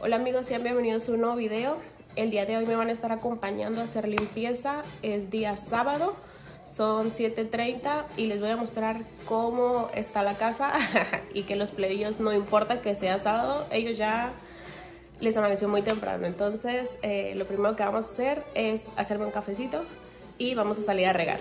Hola amigos, sean bienvenidos a un nuevo video. El día de hoy me van a estar acompañando a hacer limpieza. Es día sábado, son 7.30 y les voy a mostrar cómo está la casa y que los plebillos no importa que sea sábado, ellos ya les amaneció muy temprano. Entonces eh, lo primero que vamos a hacer es hacerme un cafecito y vamos a salir a regar.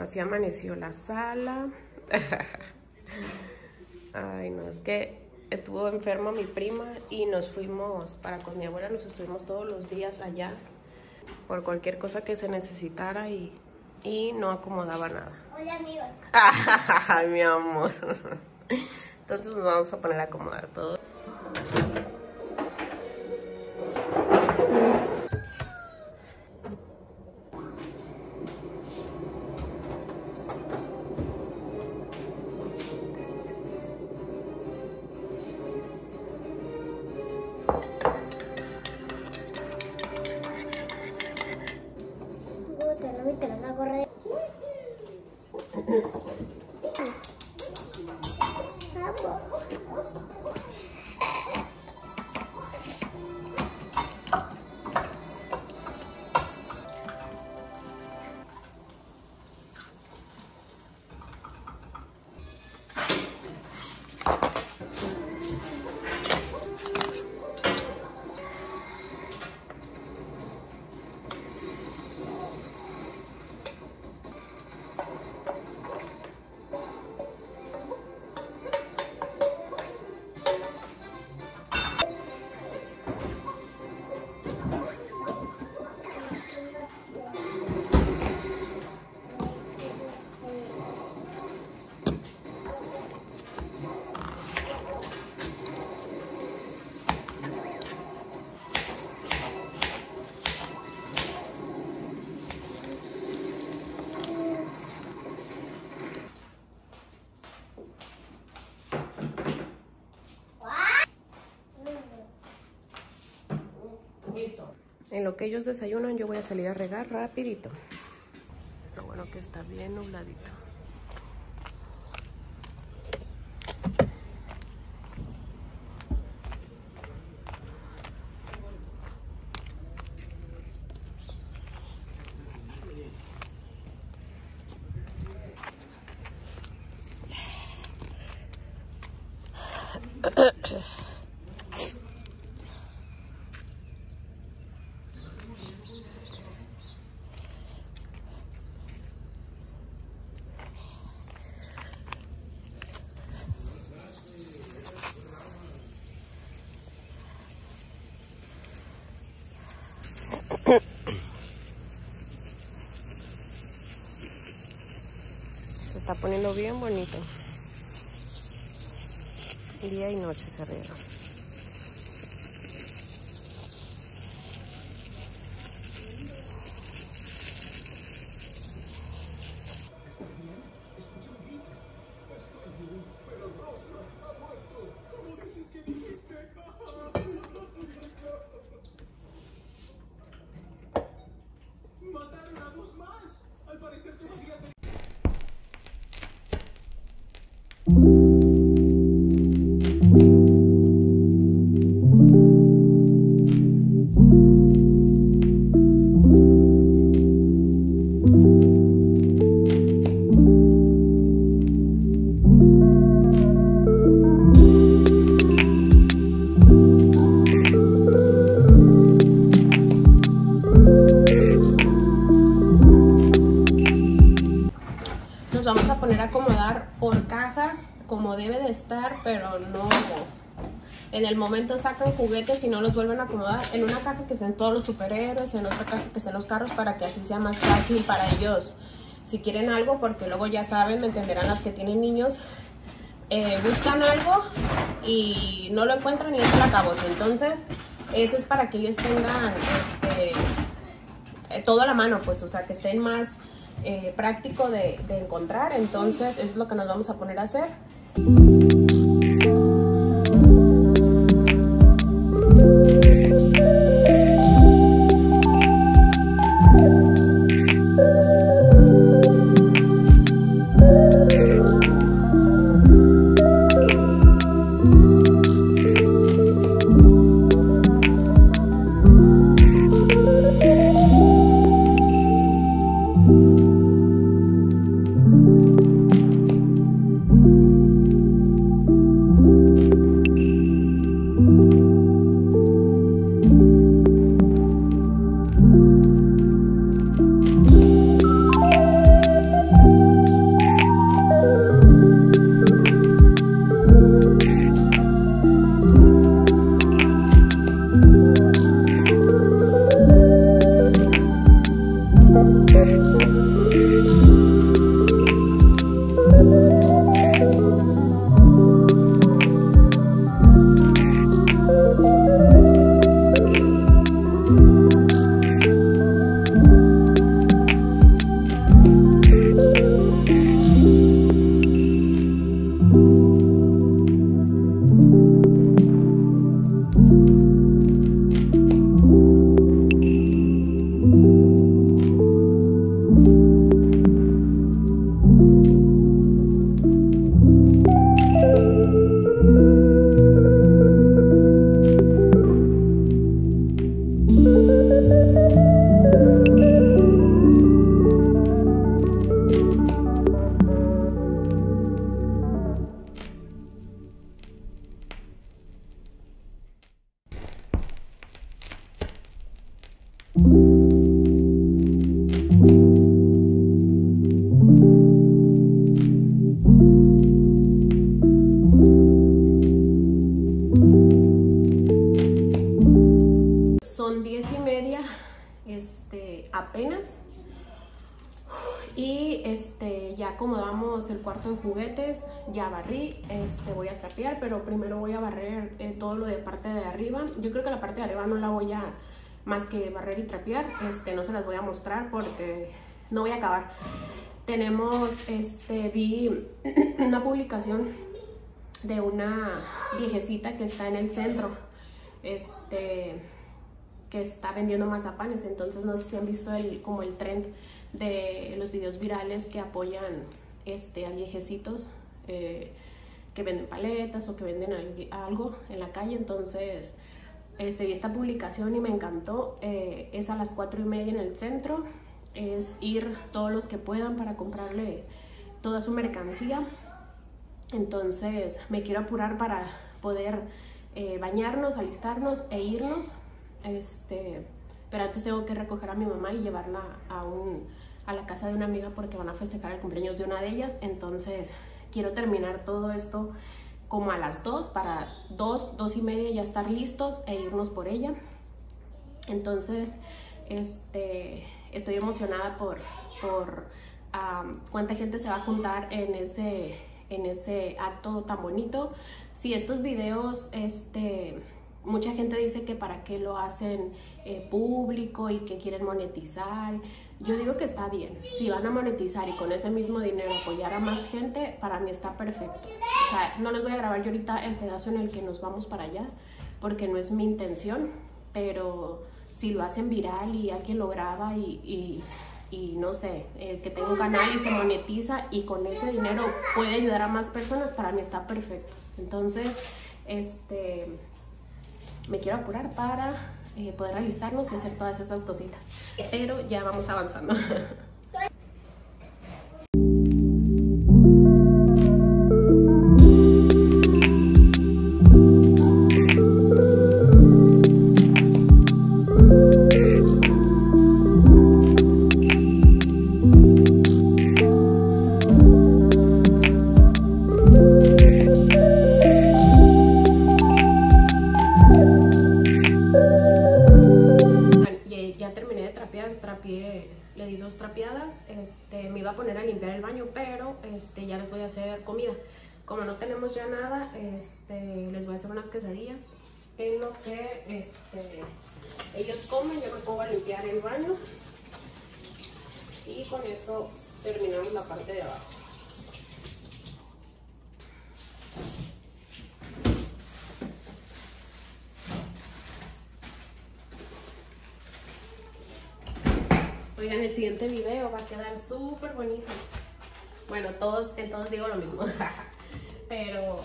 Así amaneció la sala. Ay, no, es que estuvo enferma mi prima y nos fuimos para con mi abuela, nos estuvimos todos los días allá por cualquier cosa que se necesitara y, y no acomodaba nada. Hola amigos. Ay, mi amor. Entonces nos vamos a poner a acomodar todo. Puta, no me te la correr. En lo que ellos desayunan yo voy a salir a regar rapidito. Lo bueno que está bien nubladito. Bien bonito. Día y noche se riega. El momento sacan juguetes y no los vuelven a acomodar en una caja que estén todos los superhéroes, en otra caja que estén los carros para que así sea más fácil para ellos. Si quieren algo, porque luego ya saben, me entenderán las que tienen niños, eh, buscan algo y no lo encuentran y es la acabose. Entonces, eso es para que ellos tengan este, eh, todo a la mano, pues, o sea, que estén más eh, práctico de, de encontrar. Entonces, eso es lo que nos vamos a poner a hacer. Son diez y media, este, apenas. Y este, ya acomodamos el cuarto de juguetes, ya barrí, este, voy a trapear, pero primero voy a barrer eh, todo lo de parte de arriba. Yo creo que la parte de arriba no la voy a, más que barrer y trapear, este, no se las voy a mostrar porque no voy a acabar. Tenemos, este, vi una publicación de una viejecita que está en el centro, este, que está vendiendo mazapanes, entonces no sé si han visto el, como el trend de los videos virales que apoyan este, a viejecitos eh, que venden paletas o que venden algo en la calle, entonces este, esta publicación y me encantó, eh, es a las cuatro y media en el centro, es ir todos los que puedan para comprarle toda su mercancía, entonces me quiero apurar para poder eh, bañarnos, alistarnos e irnos. Este, pero antes tengo que recoger a mi mamá y llevarla a, un, a la casa de una amiga porque van a festejar el cumpleaños de una de ellas. Entonces quiero terminar todo esto como a las 2 para 2, 2 y media ya estar listos e irnos por ella. Entonces este, estoy emocionada por, por cuánta gente se va a juntar en ese, en ese acto tan bonito. Si estos videos, este, mucha gente dice que para qué lo hacen eh, público y que quieren monetizar. Yo digo que está bien. Si van a monetizar y con ese mismo dinero apoyar a más gente, para mí está perfecto. O sea, no les voy a grabar yo ahorita el pedazo en el que nos vamos para allá, porque no es mi intención, pero si lo hacen viral y alguien lo graba y y no sé, que tenga un canal y se monetiza y con ese dinero puede ayudar a más personas, para mí está perfecto. Entonces, este, me quiero apurar para eh, poder alistarnos y hacer todas esas cositas. Pero ya vamos avanzando. Oigan, el siguiente video va a quedar súper bonito. Bueno, todos, en todos digo lo mismo. Pero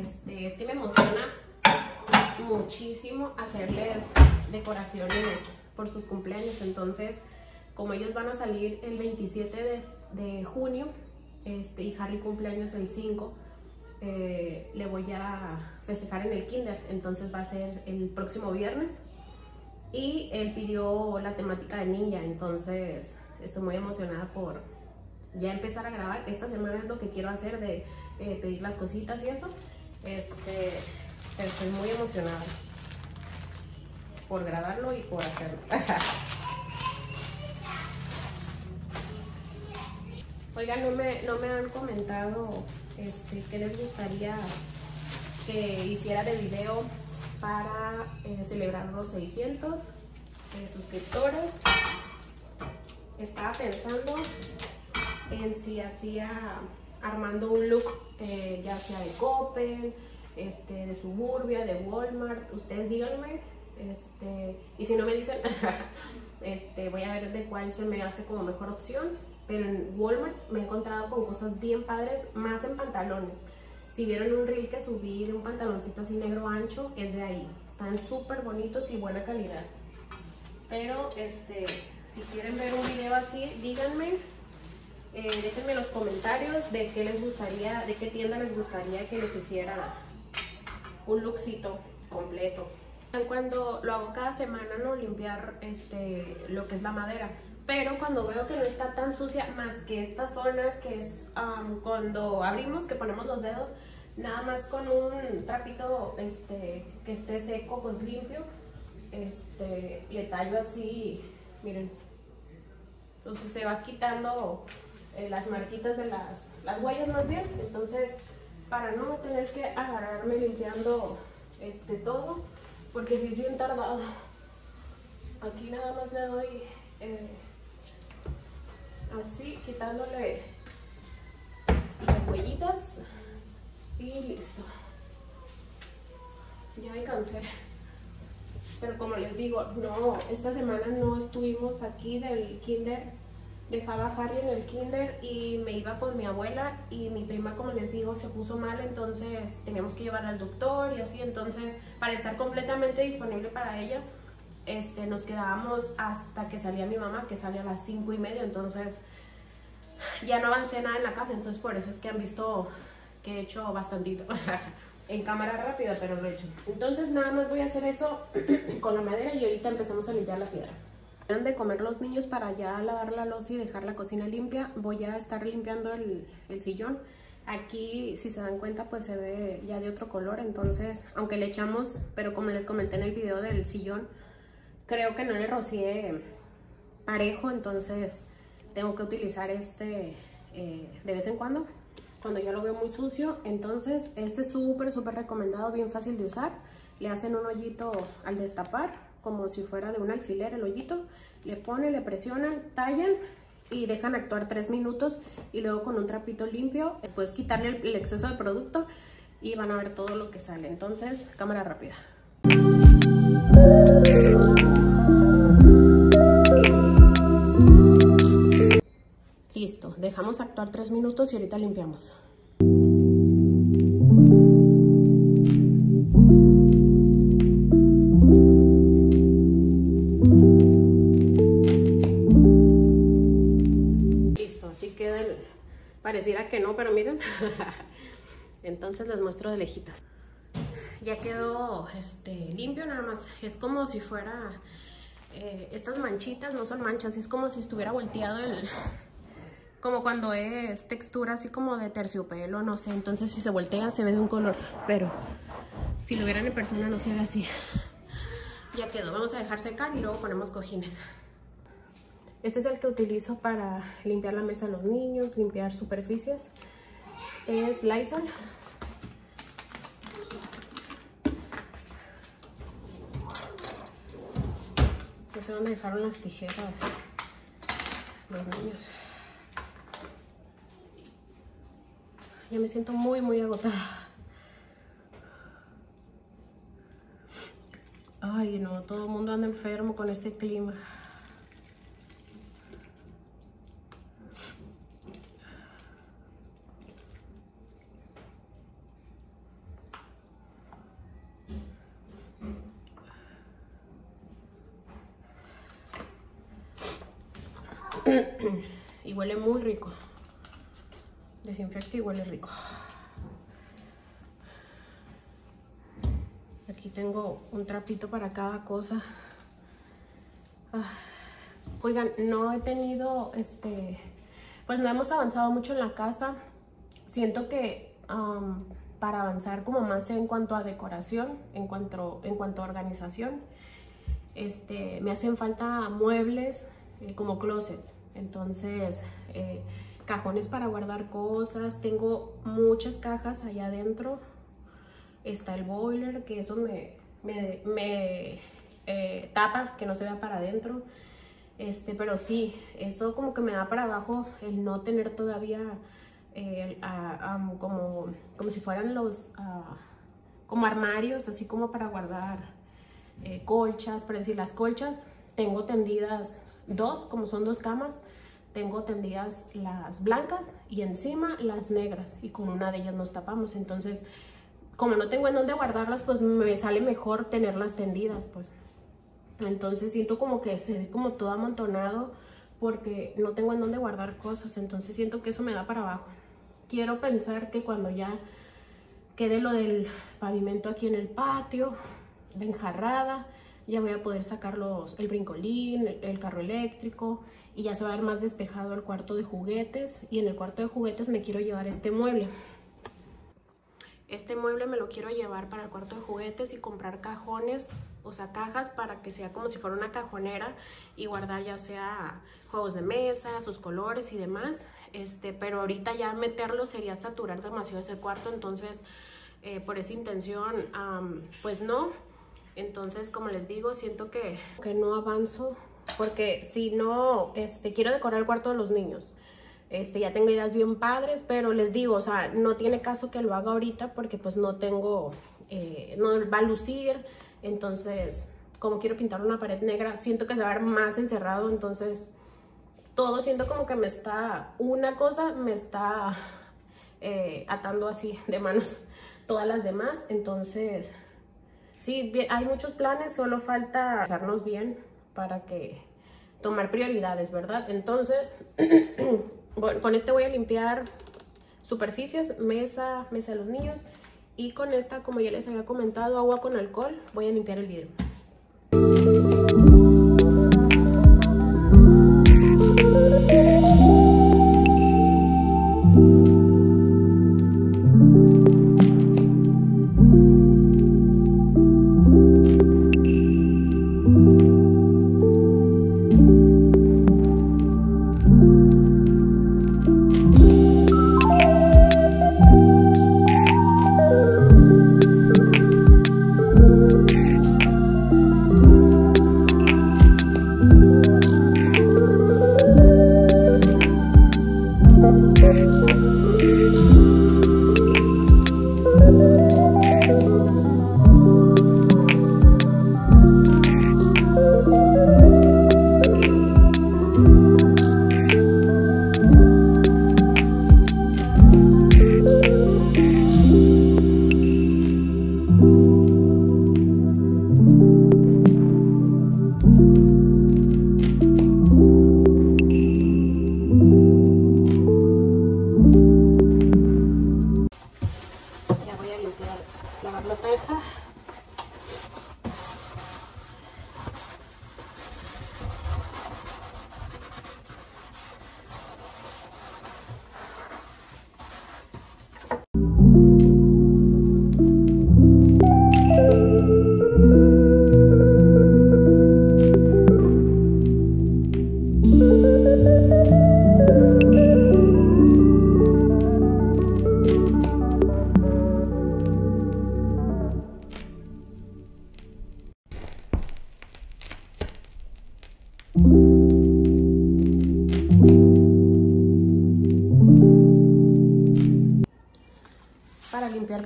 este, es que me emociona muchísimo hacerles decoraciones por sus cumpleaños. Entonces, como ellos van a salir el 27 de, junio este, y Harry cumpleaños el 5, eh, le voy a festejar en el kinder. Entonces va a ser el próximo viernes. Y él pidió la temática de ninja, entonces estoy muy emocionada por, ya empezar a grabar. Esta semana es lo que quiero hacer de eh, pedir las cositas y eso. Este, estoy muy emocionada por grabarlo y por hacerlo. Oigan, no me, no me han comentado este, qué les gustaría que hiciera de video para eh, celebrar los 600 eh, suscriptores. Estaba pensando en si hacía armando un look eh, ya sea de Coppel, este, de Suburbia, de Walmart, ustedes díganme, este, y si no me dicen, este, voy a ver de cuál se me hace como mejor opción, pero en Walmart me he encontrado con cosas bien padres, más en pantalones. Si vieron un reel que subí de un pantaloncito así negro ancho, es de ahí. Están súper bonitos y buena calidad. Pero, este, si quieren ver un video así, díganme eh, déjenme en los comentarios de qué les gustaría, de qué tienda les gustaría que les hiciera un lookcito completo. Cuando lo hago cada semana, no limpiar este, lo que es la madera. Pero cuando veo que no está tan sucia, más que esta zona que es cuando abrimos, que ponemos los dedos, nada más con un trapito este, que esté seco, pues limpio, este, le tallo así, miren, entonces se va quitando eh, las marquitas de las, las huellas más bien, entonces para no tener que agarrarme limpiando este todo, porque si es bien tardado, aquí nada más le doy eh, así, quitándole las huellitas y listo. Ya me cansé. Pero como les digo, no, esta semana no estuvimos aquí del kinder. Dejaba a Harry en el kinder y me iba con mi abuela y mi prima, como les digo, se puso mal, entonces teníamos que llevar al doctor y así. Entonces, para estar completamente disponible para ella, este, nos quedábamos hasta que salía mi mamá, que sale a las cinco y media, entonces ya no avancé nada en la casa, entonces por eso es que han visto que he hecho bastantito en cámara rápida, pero lo he hecho. Entonces nada más voy a hacer eso con la madera y ahorita empezamos a limpiar la piedra. Dan de comer los niños para ya lavar la losa y dejar la cocina limpia. Voy a estar limpiando el, el sillón. Aquí, si se dan cuenta, pues se ve ya de otro color. Entonces, aunque le echamos, pero como les comenté en el video del sillón, creo que no le rocié parejo. Entonces, tengo que utilizar este eh, de vez en cuando cuando ya lo veo muy sucio. Entonces, este es súper, súper recomendado, bien fácil de usar. Le hacen un hoyito al destapar, como si fuera de un alfiler el hoyito. Le ponen, le presionan, tallan y dejan actuar tres minutos y luego con un trapito limpio, después quitarle el, el exceso de producto y van a ver todo lo que sale. Entonces, cámara rápida. Listo, dejamos actuar tres minutos y ahorita limpiamos. Listo, así queda el... Pareciera que no, pero miren. Entonces les muestro de lejitos. Ya quedó este, limpio nada más. Es como si fuera... Eh, estas manchitas no son manchas, es como si estuviera volteado el, como cuando es textura así como de terciopelo, no sé. Entonces si se voltea se ve de un color, pero si lo vieran en persona no se ve así. Ya quedó, vamos a dejar secar y luego ponemos cojines. Este es el que utilizo para limpiar la mesa de los niños, limpiar superficies. Es Lysol. No sé dónde dejaron las tijeras los niños. Ya me siento muy, muy agotada. Ay, no, todo el mundo anda enfermo con este clima. y huele muy rico desinfecta y huele rico. Aquí tengo un trapito para cada cosa. Ah, oigan, no he tenido, este, pues no hemos avanzado mucho en la casa. Siento que para avanzar como más en cuanto a decoración, en cuanto, en cuanto a organización, este, me hacen falta muebles eh, como closet. Entonces, eh, cajones para guardar cosas, tengo muchas cajas allá adentro, está el boiler, que eso me, me, eh, tapa, que no se vea para adentro, este, pero sí, eso como que me da para abajo el no tener todavía eh, como, como si fueran los como armarios, así como para guardar eh, colchas, para decir las colchas, tengo tendidas dos, como son dos camas, tengo tendidas las blancas y encima las negras y con una de ellas nos tapamos. Entonces, como no tengo en dónde guardarlas, pues me sale mejor tenerlas tendidas, pues. Entonces siento como que se ve como todo amontonado porque no tengo en dónde guardar cosas. Entonces siento que eso me da para abajo. Quiero pensar que cuando ya quede lo del pavimento aquí en el patio, de enjarrada. Ya voy a poder sacar los, el brincolín, el, carro eléctrico y ya se va a ver más despejado el cuarto de juguetes. Y en el cuarto de juguetes me quiero llevar este mueble. Este mueble me lo quiero llevar para el cuarto de juguetes y comprar cajones, o sea, cajas para que sea como si fuera una cajonera y guardar ya sea juegos de mesa, sus colores y demás. Este, pero ahorita ya meterlo sería saturar demasiado ese cuarto, entonces eh, por esa intención, pues no. Entonces, como les digo, siento que, que no avanzo porque si no, este, quiero decorar el cuarto de los niños. Este, ya tengo ideas bien padres, pero les digo, o sea, no tiene caso que lo haga ahorita porque pues no tengo, eh, no va a lucir, entonces, como quiero pintar una pared negra, siento que se va a ver más encerrado, entonces, todo siento como que me está, una cosa me está eh, atando así de manos todas las demás, entonces, sí, hay muchos planes, solo falta hacernos bien para que tomar prioridades, ¿verdad? Entonces, con este voy a limpiar superficies, mesa, mesa de los niños. Y con esta, como ya les había comentado, agua con alcohol, voy a limpiar el vidrio.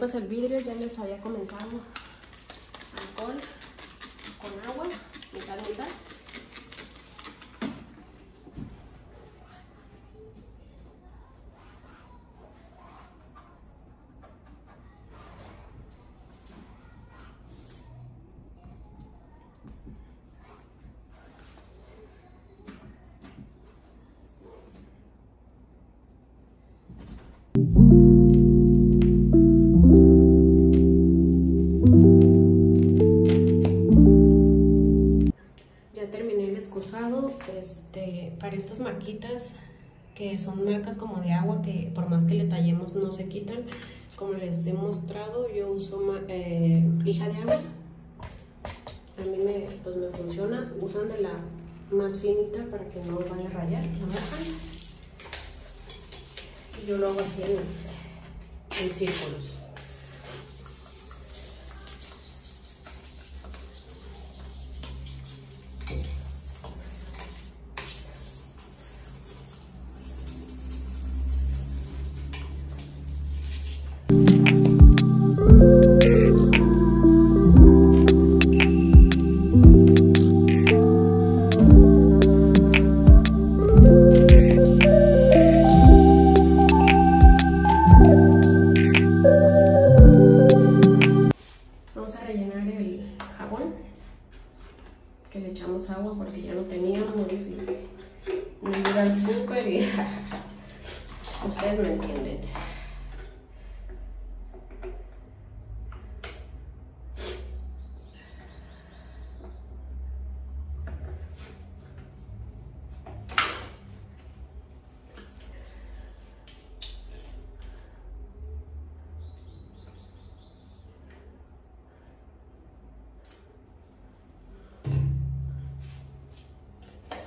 Pues el vidrio ya les había comentado alcohol con agua, mitad mitad. este, que son marcas como de agua que por más que le tallemos no se quitan. Como les he mostrado, yo uso eh, de agua. A mí me, pues me funciona. Usan de la más finita para que no vaya a rayar. Y yo lo hago así en círculos.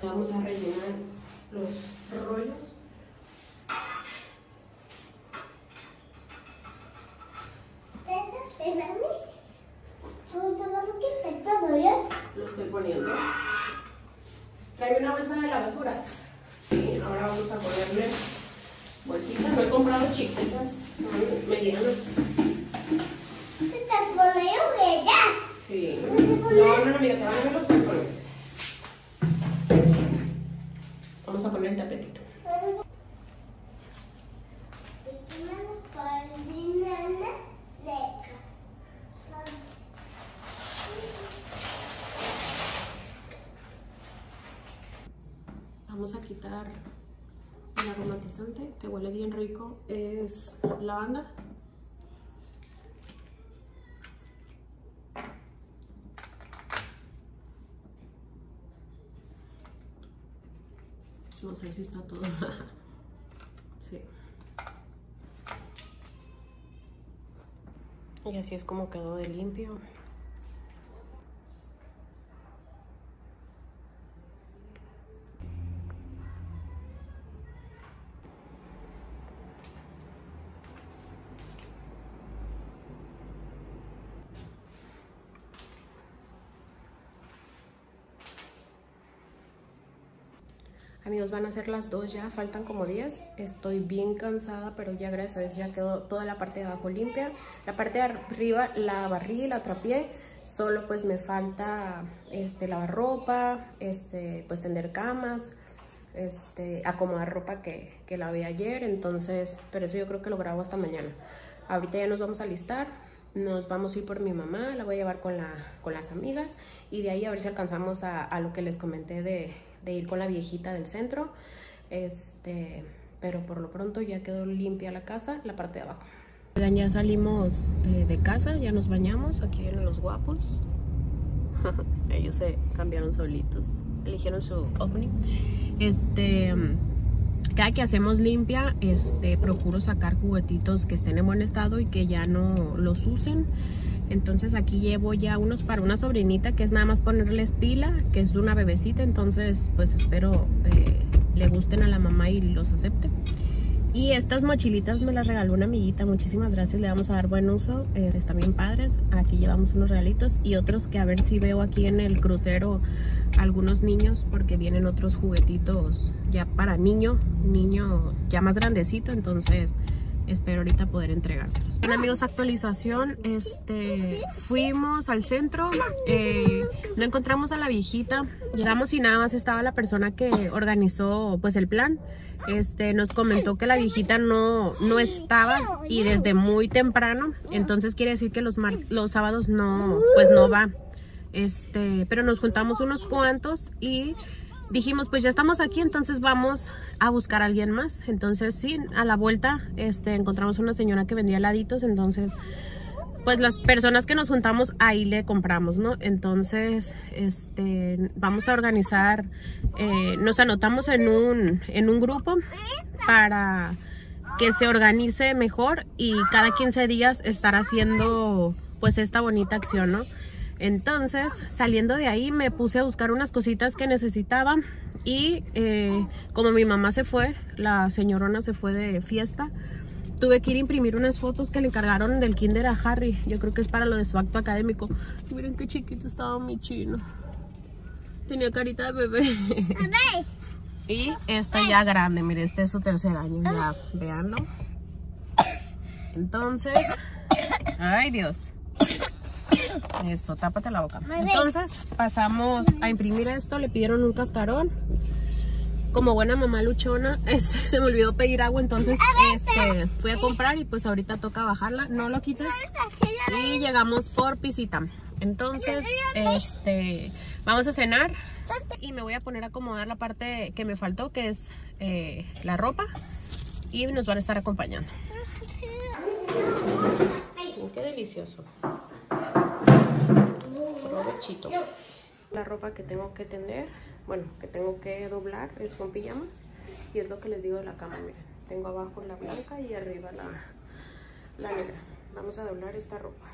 Vamos a rellenar los rollos. Lo estoy poniendo. Trae una bolsa de la basura. Sí, ahora vamos a ponerle bolsita. No he comprado chiquitas, son medianas. Sí. No, no, mira, te van a ver los calzones. Vamos a poner el tapetito. El aromatizante que huele bien rico. Es lavanda. No sé si está todo. sí. Y así es como quedó de limpio. Van a ser las dos ya, faltan como 10. Estoy bien cansada, pero ya gracias a ya quedó toda la parte de abajo limpia. La parte de arriba la barrí, la trapié. Solo pues me falta este, lavar ropa, este, pues tender camas, este, acomodar ropa que, que lavé ayer. Entonces, pero eso yo creo que lo grabo hasta mañana. Ahorita ya nos vamos a listar. Nos vamos a ir por mi mamá, la voy a llevar con, la, con las amigas y de ahí a ver si alcanzamos a, a lo que les comenté de, de ir con la viejita del centro. Este, pero por lo pronto ya quedó limpia la casa, la parte de abajo. Ya salimos eh, de casa, ya nos bañamos, aquí vienen los guapos. Ellos se cambiaron solitos, eligieron su ovni. Este, cada que hacemos limpia, este, procuro sacar juguetitos que estén en buen estado y que ya no los usen. Entonces aquí llevo ya unos para una sobrinita que es nada más ponerles pila, que es una bebecita, entonces pues espero eh, le gusten a la mamá y los acepte. Y estas mochilitas me las regaló una amiguita, muchísimas gracias, le vamos a dar buen uso, eh, están bien padres. Aquí llevamos unos regalitos y otros que a ver si veo aquí en el crucero algunos niños, porque vienen otros juguetitos ya para niño, niño ya más grandecito, entonces espero ahorita poder entregárselos. Bueno amigos, actualización, este, fuimos al centro, eh, no encontramos a la viejita, llegamos y nada más estaba la persona que organizó pues el plan, este, nos comentó que la viejita no, no estaba y desde muy temprano, entonces quiere decir que los, los sábados no, pues no va, este, pero nos juntamos unos cuantos y dijimos pues ya estamos aquí entonces vamos a buscar a alguien más. Entonces sí a la vuelta este encontramos una señora que vendía heladitos entonces pues las personas que nos juntamos ahí le compramos no entonces este vamos a organizar eh, nos anotamos en un en un grupo para que se organice mejor y cada 15 días estar haciendo pues esta bonita acción no entonces, saliendo de ahí me puse a buscar unas cositas que necesitaba y eh, como mi mamá se fue, la señorona se fue de fiesta, tuve que ir a imprimir unas fotos que le encargaron del kinder a Harry. Yo creo que es para lo de su acto académico. Miren qué chiquito estaba mi chino. Tenía carita de bebé. y está ya grande, mire, este es su tercer año, ya, véanlo. Entonces, ay Dios. Eso, tápate la boca. Entonces pasamos a imprimir esto, le pidieron un cascarón. Como buena mamá luchona, este, se me olvidó pedir agua, entonces este, fui a comprar y pues ahorita toca bajarla. No lo quites. Y llegamos por pisita. Entonces, este, vamos a cenar y me voy a poner a acomodar la parte que me faltó, que es eh, la ropa. Y nos van a estar acompañando. qué delicioso. La ropa que tengo que tender, bueno, que tengo que doblar son pijamas y es lo que les digo de la cama, miren. Tengo abajo la blanca y arriba la, la negra. Vamos a doblar esta ropa.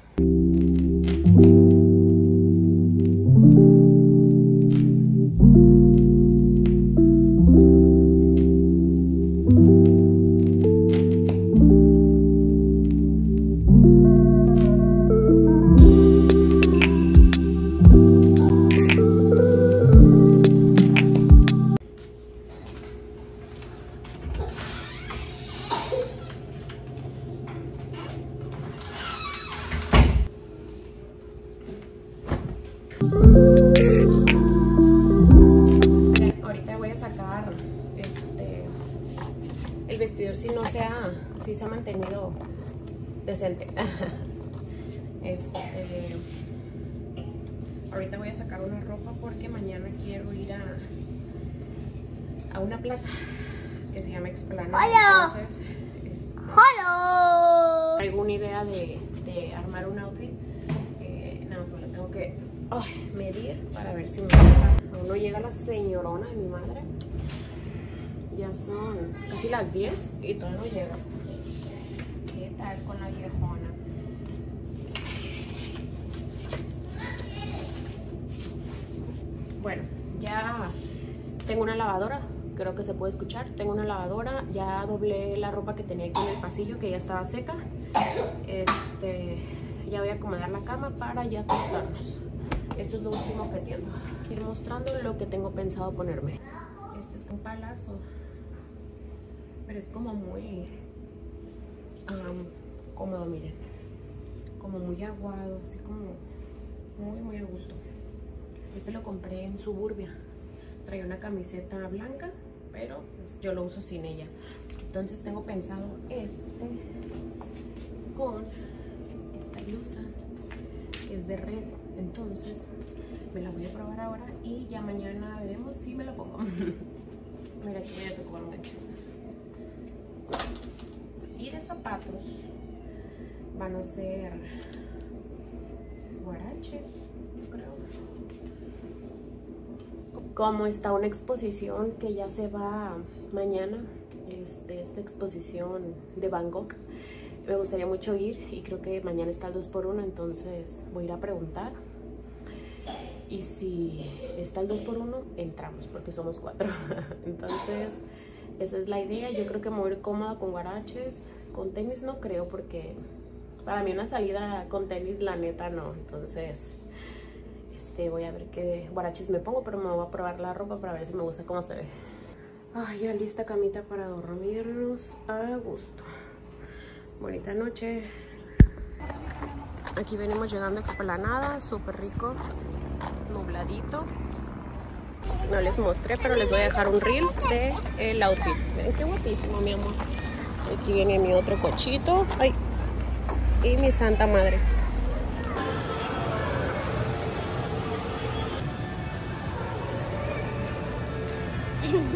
Ropa porque mañana quiero ir a, a una plaza que se llama Explanada. Hola. Entonces, es- ¡Hola! traigo una idea de, de armar un outfit. Eh, nada más me lo tengo que medir para ver si me llega. Aún no llega la señorona de mi madre. Ya son casi las 10 y todavía no llega. ¿Qué tal con la viejona? Bueno, ya tengo una lavadora, creo que se puede escuchar. Tengo una lavadora, ya doblé la ropa que tenía aquí en el pasillo, que ya estaba seca. Este, ya voy a acomodar la cama para ya acostarnos. Esto es lo último que tiendo. Ir mostrando lo que tengo pensado ponerme. Este es un palazo, pero es como muy cómodo, miren. Como muy aguado, así como muy, muy a gusto. Este lo compré en Suburbia. Traía una camiseta blanca, pero pues, yo lo uso sin ella. Entonces tengo pensado este con esta blusa que es de red. Entonces me la voy a probar ahora y ya mañana veremos si me la pongo. Mira, aquí voy a sacar un gancho. Y de zapatos van a ser guaraches, yo creo como está una exposición que ya se va mañana, este, esta exposición de Gogh, me gustaría mucho ir y creo que mañana está el 2x1, entonces voy a ir a preguntar. Y si está el 2x1, entramos porque somos cuatro. entonces, esa es la idea. Yo creo que me voy a ir cómoda con guaraches. Con tenis no creo porque para mí una salida con tenis, la neta, no. Entonces, este, voy a ver qué guaraches me pongo, pero me voy a probar la ropa para ver si me gusta cómo se ve. Ay, ya lista camita para dormirnos a gusto. Bonita noche. Aquí venimos llegando a Explanada, súper rico, nubladito. No les mostré, pero les voy a dejar un reel de el outfit. Miren qué guapísimo, mi amor. Aquí viene mi otro cochito. Ay, y mi santa madre.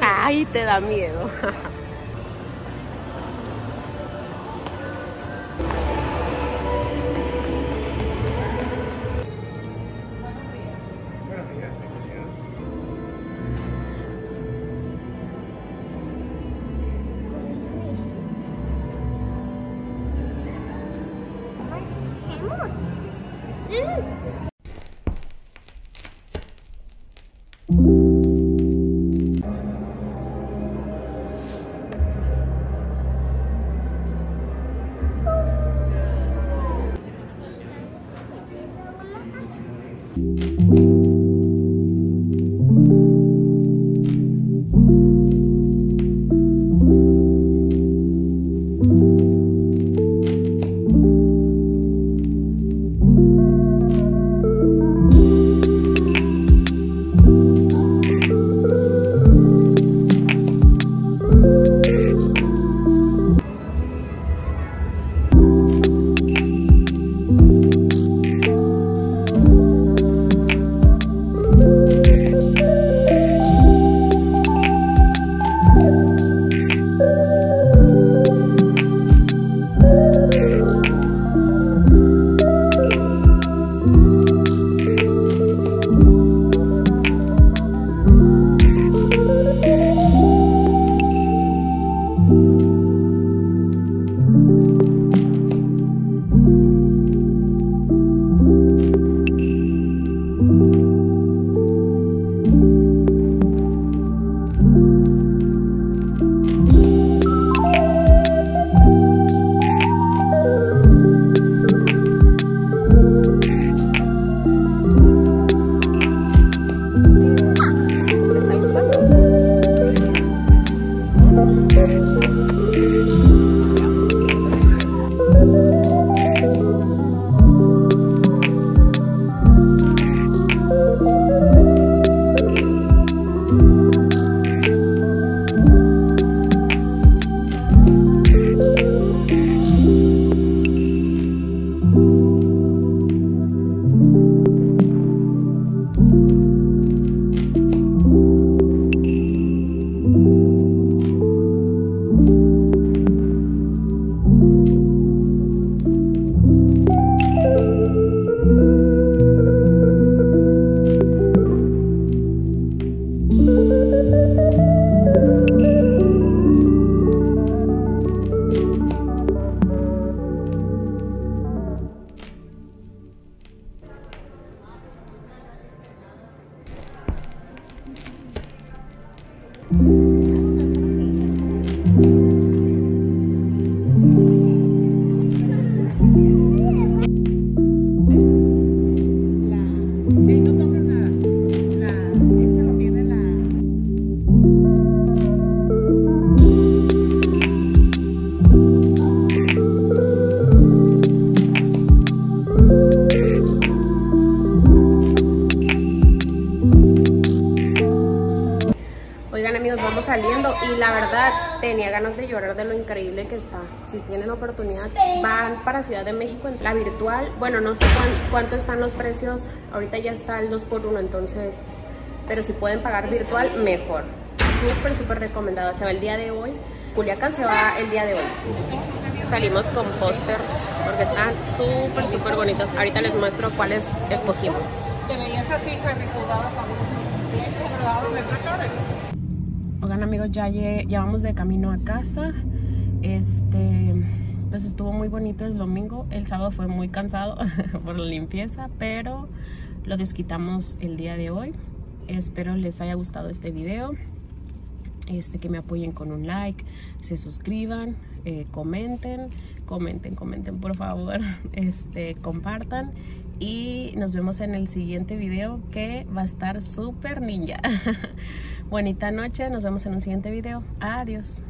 Ay, te da miedo. Estamos saliendo y la verdad tenía ganas de llorar de lo increíble que está. Si tienen oportunidad, van para Ciudad de México en la virtual. Bueno, no sé cuánto están los precios. Ahorita ya está el 2x1, entonces, pero si pueden pagar virtual, mejor. Súper, súper recomendado. Se va el día de hoy. Culiacán se va el día de hoy. Salimos con póster porque están súper, súper bonitos. Ahorita les muestro cuáles escogimos. Te veías así, Oigan amigos, ya, vamos de camino a casa. Este, pues estuvo muy bonito el domingo. El sábado fue muy cansado por la limpieza, pero lo desquitamos el día de hoy. Espero les haya gustado este video. Este, que me apoyen con un like, se suscriban, eh, comenten, comenten, comenten por favor, este, compartan y nos vemos en el siguiente video que va a estar súper ninja. Bonita noche, nos vemos en un siguiente video. Adiós.